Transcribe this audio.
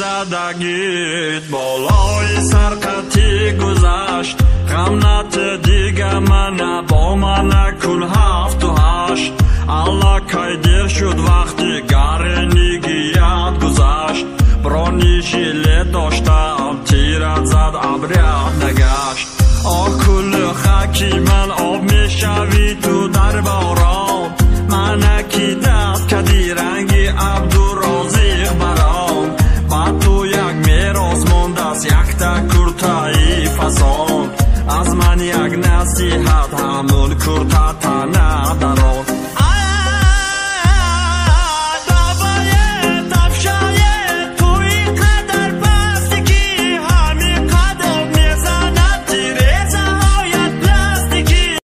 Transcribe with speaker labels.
Speaker 1: задагид болои сарқатӣ гузашт ғамнат дига мана бо мана кун ҳафту ҳашт аллакай дер шуд вақти гаренигият гузашт. Брониши лет доштаам тират зад абряд нагашт. Окулу хаки ман об мешавад аз якта куртаи фасон. Аз ман як насиҳат ҳамун куртатана